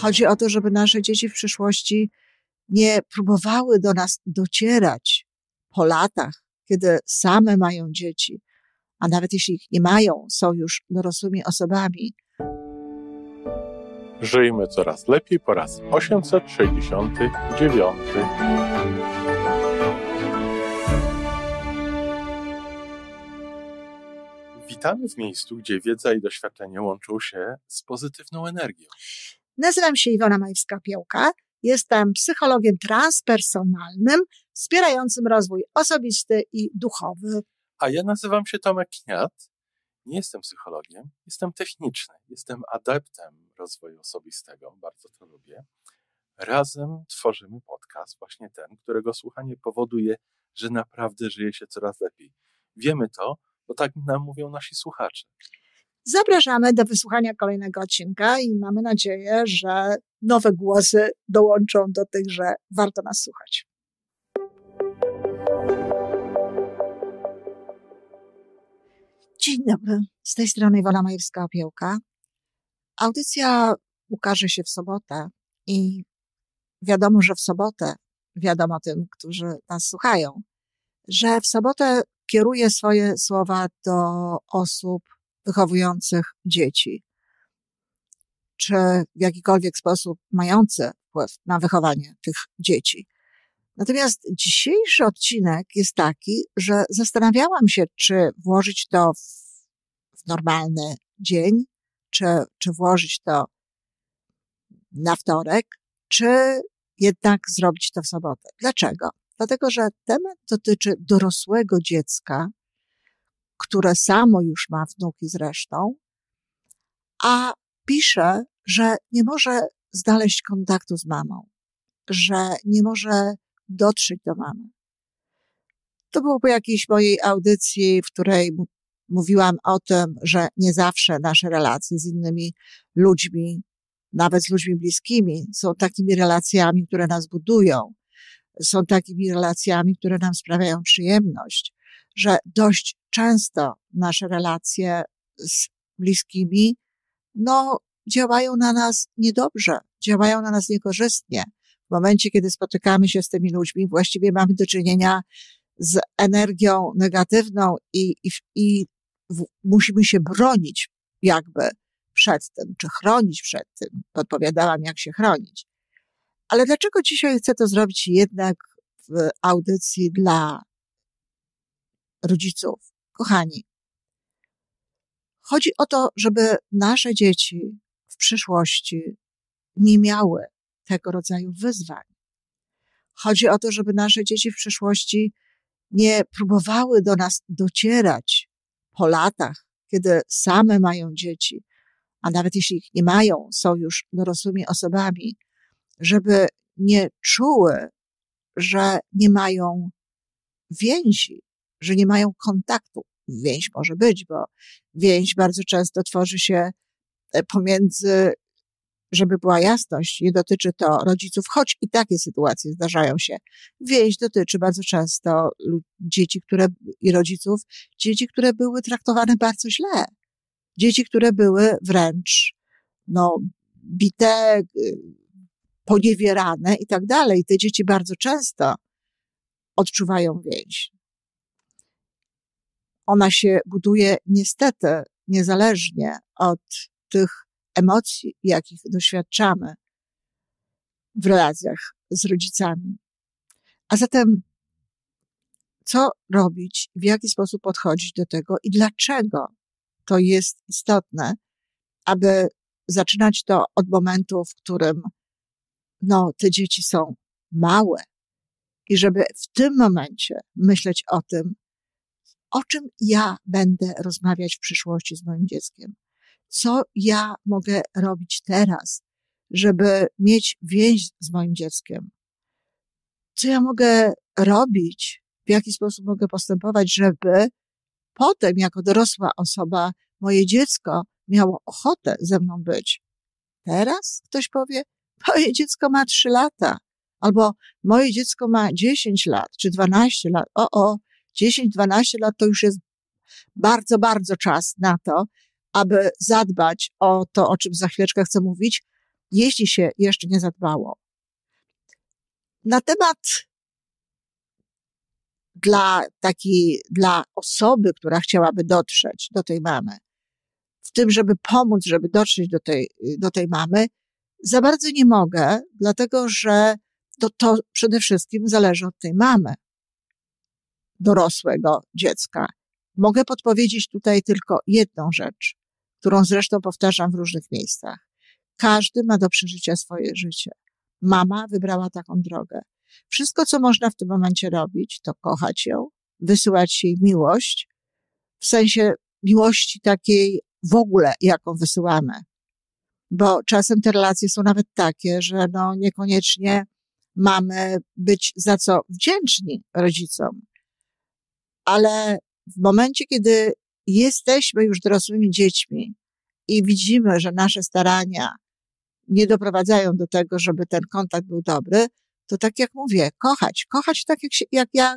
Chodzi o to, żeby nasze dzieci w przyszłości nie próbowały do nas docierać po latach, kiedy same mają dzieci, a nawet jeśli ich nie mają, są już dorosłymi osobami. Żyjmy coraz lepiej po raz 869. Witamy w miejscu, gdzie wiedza i doświadczenie łączą się z pozytywną energią. Nazywam się Iwona Majwska-Piołka. Jestem psychologiem transpersonalnym, wspierającym rozwój osobisty i duchowy. A ja nazywam się Tomek Kniat. Nie jestem psychologiem, jestem techniczny, jestem adeptem rozwoju osobistego, bardzo to lubię. Razem tworzymy podcast, właśnie ten, którego słuchanie powoduje, że naprawdę żyje się coraz lepiej. Wiemy to, bo tak nam mówią nasi słuchacze. Zapraszamy do wysłuchania kolejnego odcinka i mamy nadzieję, że nowe głosy dołączą do tych, że warto nas słuchać. Dzień dobry, z tej strony Iwona Majewska-Opiełka. Audycja ukaże się w sobotę i wiadomo, że w sobotę, wiadomo tym, którzy nas słuchają, że w sobotę kieruję swoje słowa do osób wychowujących dzieci, czy w jakikolwiek sposób mające wpływ na wychowanie tych dzieci. Natomiast dzisiejszy odcinek jest taki, że zastanawiałam się, czy włożyć to w, w normalny dzień, czy, czy włożyć to na wtorek, czy jednak zrobić to w sobotę. Dlaczego? Dlatego, że temat dotyczy dorosłego dziecka, które samo już ma wnuki zresztą, a pisze, że nie może znaleźć kontaktu z mamą, że nie może dotrzeć do mamy. To było po jakiejś mojej audycji, w której mówiłam o tym, że nie zawsze nasze relacje z innymi ludźmi, nawet z ludźmi bliskimi, są takimi relacjami, które nas budują, są takimi relacjami, które nam sprawiają przyjemność, że dość często nasze relacje z bliskimi, no, działają na nas niedobrze, działają na nas niekorzystnie. W momencie, kiedy spotykamy się z tymi ludźmi, właściwie mamy do czynienia z energią negatywną i, i, i w, musimy się bronić jakby przed tym, czy chronić przed tym. Podpowiadałam, jak się chronić. Ale dlaczego dzisiaj chcę to zrobić jednak w audycji dla rodziców? Kochani, chodzi o to, żeby nasze dzieci w przyszłości nie miały tego rodzaju wyzwań. Chodzi o to, żeby nasze dzieci w przyszłości nie próbowały do nas docierać po latach, kiedy same mają dzieci, a nawet jeśli ich nie mają, są już dorosłymi osobami, żeby nie czuły, że nie mają więzi, że nie mają kontaktu. Więź może być, bo więź bardzo często tworzy się e, pomiędzy, żeby była jasność, nie dotyczy to rodziców, choć i takie sytuacje zdarzają się. Więź dotyczy bardzo często dzieci, które, i rodziców, dzieci, które były traktowane bardzo źle. Dzieci, które były wręcz, no, bite, poniewierane i tak dalej. Te dzieci bardzo często odczuwają więź. Ona się buduje niestety niezależnie od tych emocji, jakich doświadczamy w relacjach z rodzicami. A zatem, co robić, w jaki sposób podchodzić do tego i dlaczego to jest istotne, aby zaczynać to od momentu, w którym no, te dzieci są małe i żeby w tym momencie myśleć o tym, o czym ja będę rozmawiać w przyszłości z moim dzieckiem. Co ja mogę robić teraz, żeby mieć więź z moim dzieckiem? Co ja mogę robić? W jaki sposób mogę postępować, żeby potem, jako dorosła osoba, moje dziecko miało ochotę ze mną być? Teraz ktoś powie, moje dziecko ma trzy lata, albo moje dziecko ma 10 lat, czy 12 lat. O, o, 10-12 lat to już jest bardzo, bardzo czas na to, aby zadbać o to, o czym za chwileczkę chcę mówić, jeśli się jeszcze nie zadbało. Na temat dla takiej, dla osoby, która chciałaby dotrzeć do tej mamy, w tym, żeby pomóc, żeby dotrzeć do tej, do tej mamy, za bardzo nie mogę, dlatego że to, to przede wszystkim zależy od tej mamy, dorosłego dziecka. Mogę podpowiedzieć tutaj tylko jedną rzecz, którą zresztą powtarzam w różnych miejscach. Każdy ma do przeżycia swoje życie. Mama wybrała taką drogę. Wszystko, co można w tym momencie robić, to kochać ją, wysyłać jej miłość, w sensie miłości takiej w ogóle, jaką wysyłamy. Bo czasem te relacje są nawet takie, że no niekoniecznie mamy być za co wdzięczni rodzicom. Ale w momencie, kiedy jesteśmy już dorosłymi dziećmi i widzimy, że nasze starania nie doprowadzają do tego, żeby ten kontakt był dobry, to tak jak mówię, kochać, kochać tak jak, się, jak ja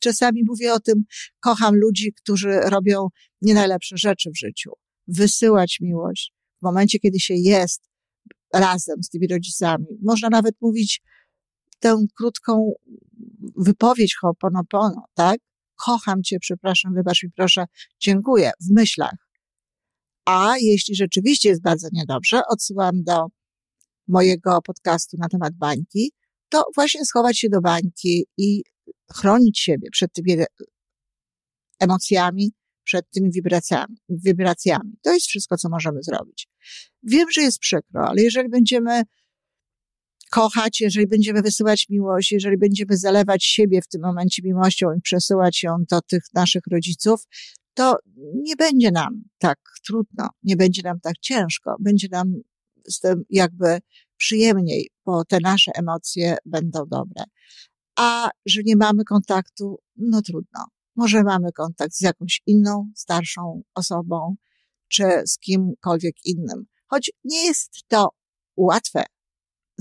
czasami mówię o tym, kocham ludzi, którzy robią nie najlepsze rzeczy w życiu. Wysyłać miłość w momencie, kiedy się jest razem z tymi rodzicami. Można nawet mówić tę krótką wypowiedź ho'oponopono, tak? Kocham cię, przepraszam, wybacz mi proszę, dziękuję, w myślach. A jeśli rzeczywiście jest bardzo niedobrze, odsyłam do mojego podcastu na temat bańki, to właśnie schować się do bańki i chronić siebie przed tymi emocjami, przed tymi wibracjami, wibracjami. To jest wszystko, co możemy zrobić. Wiem, że jest przykro, ale jeżeli będziemy kochać, jeżeli będziemy wysyłać miłość, jeżeli będziemy zalewać siebie w tym momencie miłością i przesyłać ją do tych naszych rodziców, to nie będzie nam tak trudno, nie będzie nam tak ciężko, będzie nam z tym jakby przyjemniej, bo te nasze emocje będą dobre. A że nie mamy kontaktu, no trudno. Może mamy kontakt z jakąś inną, starszą osobą, czy z kimkolwiek innym. Choć nie jest to łatwe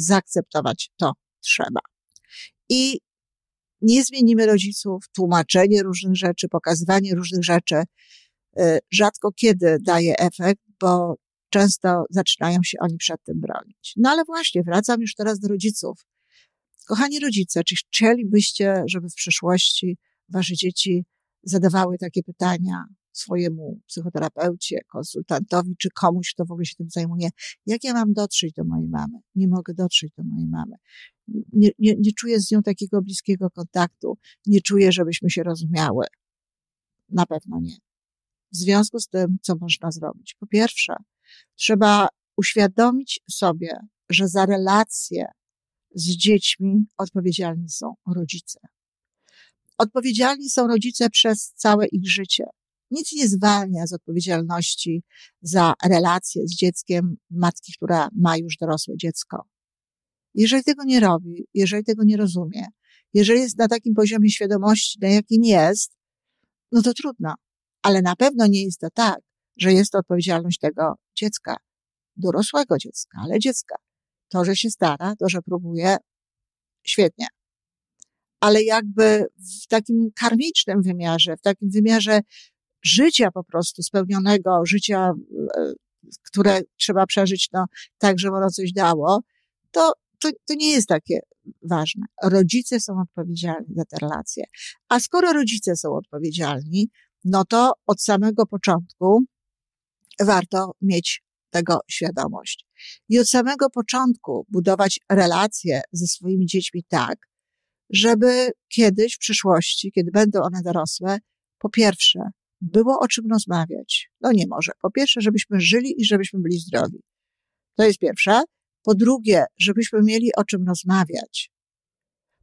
zaakceptować, to trzeba. I nie zmienimy rodziców, tłumaczenie różnych rzeczy, pokazywanie różnych rzeczy y, rzadko kiedy daje efekt, bo często zaczynają się oni przed tym bronić. No ale właśnie, wracam już teraz do rodziców. Kochani rodzice, czy chcielibyście, żeby w przyszłości wasze dzieci zadawały takie pytania swojemu psychoterapeucie, konsultantowi, czy komuś, kto w ogóle się tym zajmuje, jak ja mam dotrzeć do mojej mamy? Nie mogę dotrzeć do mojej mamy. Nie, nie, nie czuję z nią takiego bliskiego kontaktu, nie czuję, żebyśmy się rozumiały. Na pewno nie. W związku z tym, co można zrobić? Po pierwsze, trzeba uświadomić sobie, że za relacje z dziećmi odpowiedzialni są rodzice. Odpowiedzialni są rodzice przez całe ich życie. Nic nie zwalnia z odpowiedzialności za relacje z dzieckiem matki, która ma już dorosłe dziecko. Jeżeli tego nie robi, jeżeli tego nie rozumie, jeżeli jest na takim poziomie świadomości, na jakim jest, no to trudno. Ale na pewno nie jest to tak, że jest to odpowiedzialność tego dziecka, dorosłego dziecka, ale dziecka. To, że się stara, to, że próbuje, świetnie. Ale jakby w takim karmicznym wymiarze, w takim wymiarze życia po prostu spełnionego, życia, e, które trzeba przeżyć, no, tak, żeby ono coś dało, to, to, to nie jest takie ważne. Rodzice są odpowiedzialni za te relacje. A skoro rodzice są odpowiedzialni, no to od samego początku warto mieć tego świadomość. I od samego początku budować relacje ze swoimi dziećmi tak, żeby kiedyś w przyszłości, kiedy będą one dorosłe, po pierwsze, było o czym rozmawiać. No nie może. Po pierwsze, żebyśmy żyli i żebyśmy byli zdrowi. To jest pierwsze. Po drugie, żebyśmy mieli o czym rozmawiać.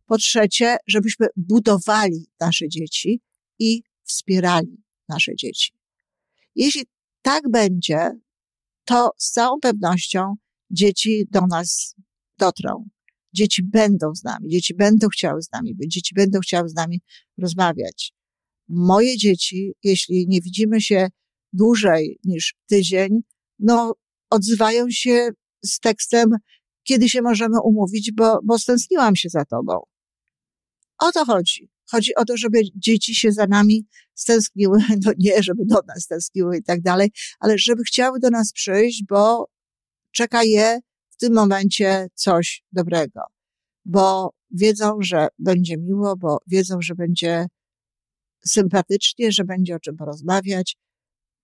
Po trzecie, żebyśmy budowali nasze dzieci i wspierali nasze dzieci. Jeśli tak będzie, to z całą pewnością dzieci do nas dotrą. Dzieci będą z nami, dzieci będą chciały z nami być, dzieci będą chciały z nami rozmawiać moje dzieci, jeśli nie widzimy się dłużej niż tydzień, no odzywają się z tekstem, kiedy się możemy umówić, bo, bo stęskniłam się za tobą. O to chodzi. Chodzi o to, żeby dzieci się za nami stęskniły, no nie, żeby do nas stęskniły i tak dalej, ale żeby chciały do nas przyjść, bo czeka je w tym momencie coś dobrego, bo wiedzą, że będzie miło, bo wiedzą, że będzie sympatycznie, że będzie o czym porozmawiać,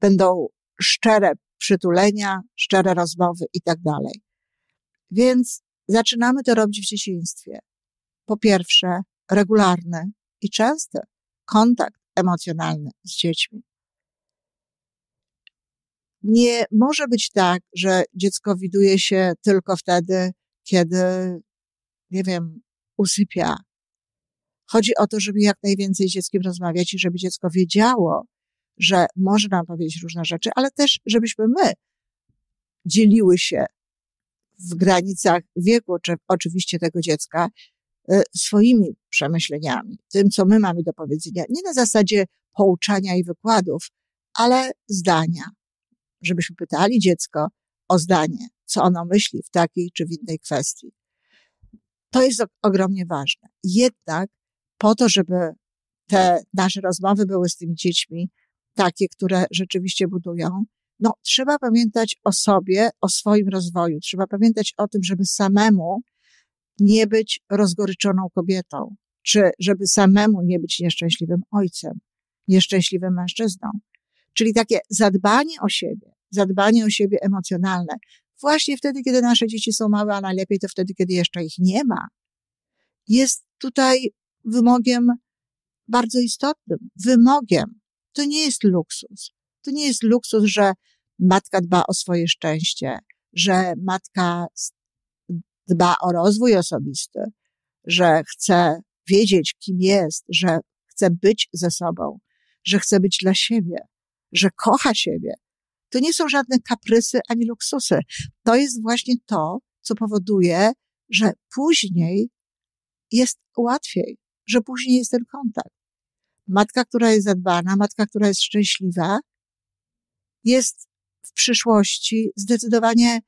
będą szczere przytulenia, szczere rozmowy i tak dalej. Więc zaczynamy to robić w dzieciństwie. Po pierwsze, regularny i częsty kontakt emocjonalny z dziećmi. Nie może być tak, że dziecko widuje się tylko wtedy, kiedy, nie wiem, usypia. Chodzi o to, żeby jak najwięcej z dzieckiem rozmawiać i żeby dziecko wiedziało, że może nam powiedzieć różne rzeczy, ale też, żebyśmy my dzieliły się w granicach wieku, czy oczywiście tego dziecka, e, swoimi przemyśleniami, tym, co my mamy do powiedzenia. Nie na zasadzie pouczania i wykładów, ale zdania. Żebyśmy pytali dziecko o zdanie, co ono myśli w takiej czy w innej kwestii. To jest ogromnie ważne. Jednak po to, żeby te nasze rozmowy były z tymi dziećmi takie, które rzeczywiście budują, no, trzeba pamiętać o sobie, o swoim rozwoju. Trzeba pamiętać o tym, żeby samemu nie być rozgoryczoną kobietą, czy żeby samemu nie być nieszczęśliwym ojcem, nieszczęśliwym mężczyzną. Czyli takie zadbanie o siebie, zadbanie o siebie emocjonalne, właśnie wtedy, kiedy nasze dzieci są małe, a najlepiej to wtedy, kiedy jeszcze ich nie ma, jest tutaj wymogiem bardzo istotnym. Wymogiem. To nie jest luksus. To nie jest luksus, że matka dba o swoje szczęście, że matka dba o rozwój osobisty, że chce wiedzieć, kim jest, że chce być ze sobą, że chce być dla siebie, że kocha siebie. To nie są żadne kaprysy ani luksusy. To jest właśnie to, co powoduje, że później jest łatwiej, że później jest ten kontakt. Matka, która jest zadbana, matka, która jest szczęśliwa, jest w przyszłości zdecydowanie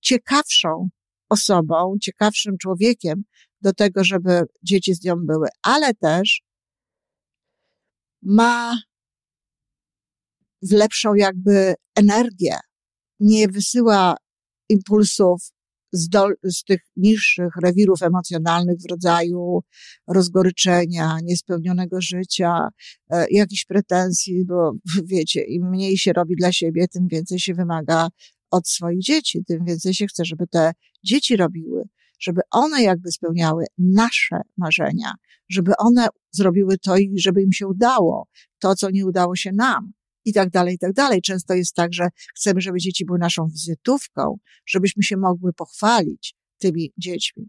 ciekawszą osobą, ciekawszym człowiekiem do tego, żeby dzieci z nią były, ale też ma lepszą jakby energię, nie wysyła impulsów z, do, z tych niższych rewirów emocjonalnych w rodzaju rozgoryczenia, niespełnionego życia, e, jakichś pretensji, bo wiecie, im mniej się robi dla siebie, tym więcej się wymaga od swoich dzieci, tym więcej się chce, żeby te dzieci robiły, żeby one jakby spełniały nasze marzenia, żeby one zrobiły to i żeby im się udało, to, co nie udało się nam i tak dalej, i tak dalej. Często jest tak, że chcemy, żeby dzieci były naszą wizytówką, żebyśmy się mogły pochwalić tymi dziećmi.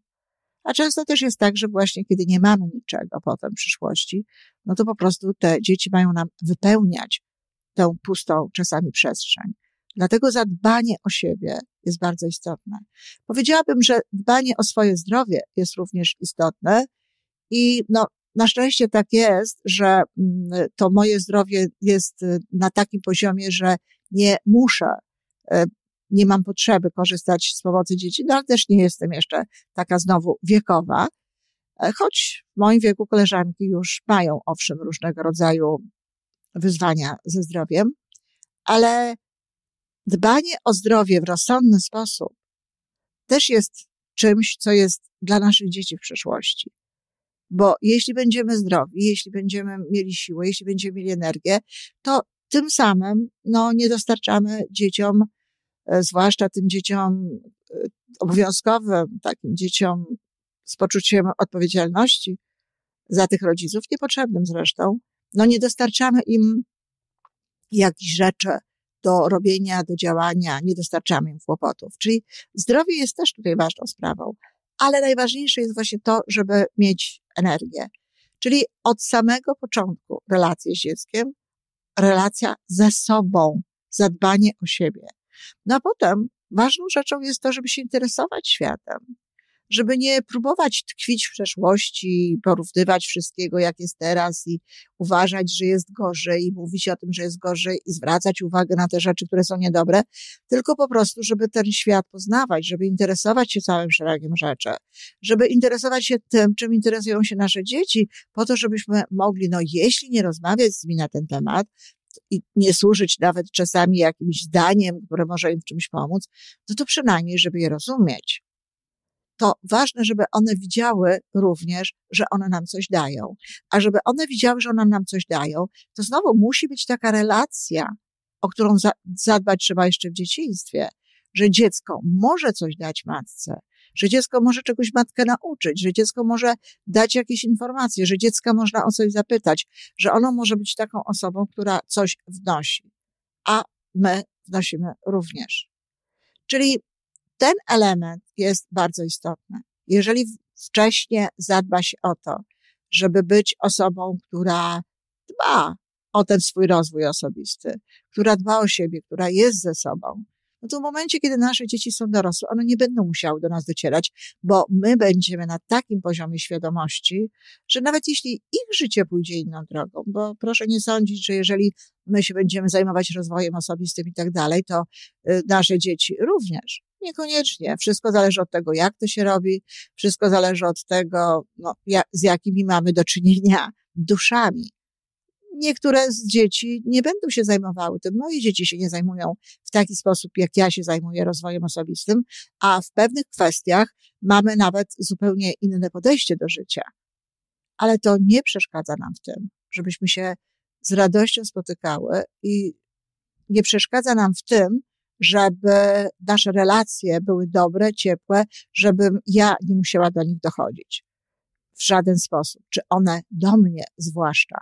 A często też jest tak, że właśnie kiedy nie mamy niczego potem w przyszłości, no to po prostu te dzieci mają nam wypełniać tę pustą czasami przestrzeń. Dlatego zadbanie o siebie jest bardzo istotne. Powiedziałabym, że dbanie o swoje zdrowie jest również istotne i no, na szczęście tak jest, że mm, to moje zdrowie jest y, na takim poziomie, że nie muszę, y, nie mam potrzeby korzystać z pomocy dzieci, no ale też nie jestem jeszcze taka znowu wiekowa, e, choć w moim wieku koleżanki już mają owszem różnego rodzaju wyzwania ze zdrowiem, ale dbanie o zdrowie w rozsądny sposób też jest czymś, co jest dla naszych dzieci w przyszłości. Bo jeśli będziemy zdrowi, jeśli będziemy mieli siłę, jeśli będziemy mieli energię, to tym samym no, nie dostarczamy dzieciom, e, zwłaszcza tym dzieciom e, obowiązkowym, takim dzieciom z poczuciem odpowiedzialności za tych rodziców, niepotrzebnym zresztą, no nie dostarczamy im jakichś rzeczy do robienia, do działania, nie dostarczamy im kłopotów. Czyli zdrowie jest też tutaj ważną sprawą ale najważniejsze jest właśnie to, żeby mieć energię. Czyli od samego początku relacji z dzieckiem, relacja ze sobą, zadbanie o siebie. No a potem ważną rzeczą jest to, żeby się interesować światem, żeby nie próbować tkwić w przeszłości, porównywać wszystkiego, jak jest teraz i uważać, że jest gorzej i mówić o tym, że jest gorzej i zwracać uwagę na te rzeczy, które są niedobre, tylko po prostu, żeby ten świat poznawać, żeby interesować się całym szeregiem rzeczy, żeby interesować się tym, czym interesują się nasze dzieci, po to, żebyśmy mogli, no jeśli nie rozmawiać z nimi na ten temat, i nie służyć nawet czasami jakimś zdaniem, które może im w czymś pomóc, to to przynajmniej, żeby je rozumieć. To ważne, żeby one widziały również, że one nam coś dają. A żeby one widziały, że one nam coś dają, to znowu musi być taka relacja, o którą zadbać trzeba jeszcze w dzieciństwie, że dziecko może coś dać matce, że dziecko może czegoś matkę nauczyć, że dziecko może dać jakieś informacje, że dziecka można o coś zapytać, że ono może być taką osobą, która coś wnosi, a my wnosimy również. Czyli ten element jest bardzo istotny. Jeżeli wcześniej zadba się o to, żeby być osobą, która dba o ten swój rozwój osobisty, która dba o siebie, która jest ze sobą, no to w momencie, kiedy nasze dzieci są dorosłe, one nie będą musiały do nas docierać, bo my będziemy na takim poziomie świadomości, że nawet jeśli ich życie pójdzie inną drogą, bo proszę nie sądzić, że jeżeli my się będziemy zajmować rozwojem osobistym i tak dalej, to y, nasze dzieci również. Niekoniecznie. Wszystko zależy od tego, jak to się robi, wszystko zależy od tego, no, jak, z jakimi mamy do czynienia duszami niektóre z dzieci nie będą się zajmowały tym. Moje dzieci się nie zajmują w taki sposób, jak ja się zajmuję rozwojem osobistym, a w pewnych kwestiach mamy nawet zupełnie inne podejście do życia. Ale to nie przeszkadza nam w tym, żebyśmy się z radością spotykały i nie przeszkadza nam w tym, żeby nasze relacje były dobre, ciepłe, żebym ja nie musiała do nich dochodzić. W żaden sposób. Czy one do mnie zwłaszcza.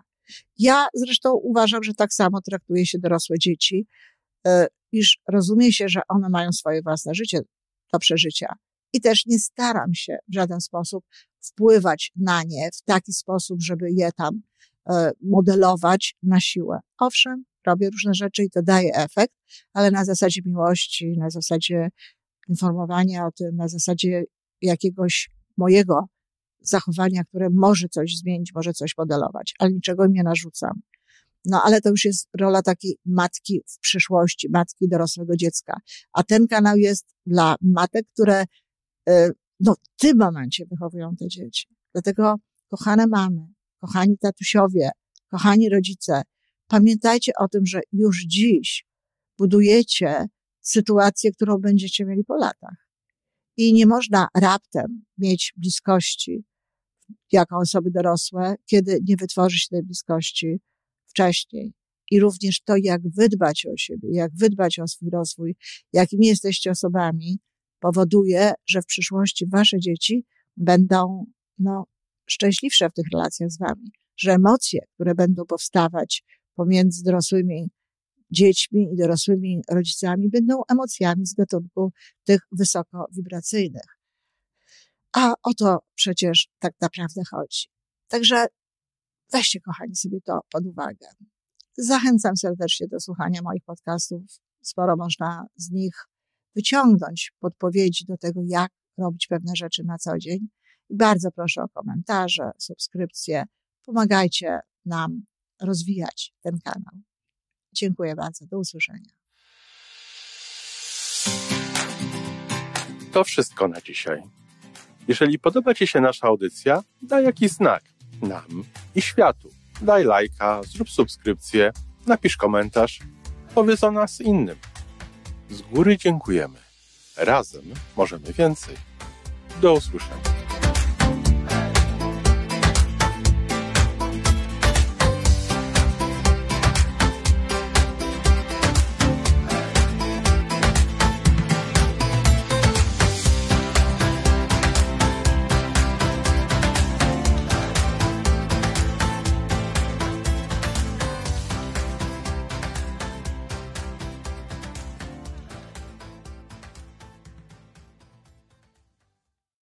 Ja zresztą uważam, że tak samo traktuje się dorosłe dzieci, e, iż rozumie się, że one mają swoje własne życie do przeżycia. I też nie staram się w żaden sposób wpływać na nie w taki sposób, żeby je tam e, modelować na siłę. Owszem, robię różne rzeczy i to daje efekt, ale na zasadzie miłości, na zasadzie informowania o tym, na zasadzie jakiegoś mojego zachowania, które może coś zmienić, może coś modelować, ale niczego im nie narzucam. No ale to już jest rola takiej matki w przyszłości, matki dorosłego dziecka. A ten kanał jest dla matek, które y, no, w tym momencie wychowują te dzieci. Dlatego, kochane mamy, kochani tatusiowie, kochani rodzice, pamiętajcie o tym, że już dziś budujecie sytuację, którą będziecie mieli po latach. I nie można raptem mieć bliskości jako osoby dorosłe, kiedy nie wytworzy się tej bliskości wcześniej. I również to, jak wydbać o siebie, jak wydbać o swój rozwój, jakimi jesteście osobami, powoduje, że w przyszłości wasze dzieci będą, no, szczęśliwsze w tych relacjach z wami, że emocje, które będą powstawać pomiędzy dorosłymi dziećmi i dorosłymi rodzicami, będą emocjami z gatunku tych wibracyjnych. A o to przecież tak naprawdę chodzi. Także weźcie, kochani, sobie to pod uwagę. Zachęcam serdecznie do słuchania moich podcastów. Sporo można z nich wyciągnąć podpowiedzi do tego, jak robić pewne rzeczy na co dzień. I bardzo proszę o komentarze, subskrypcje. Pomagajcie nam rozwijać ten kanał. Dziękuję bardzo. Do usłyszenia. To wszystko na dzisiaj. Jeżeli podoba Ci się nasza audycja, daj jakiś znak nam i światu. Daj lajka, zrób subskrypcję, napisz komentarz, powiedz o nas innym. Z góry dziękujemy. Razem możemy więcej. Do usłyszenia.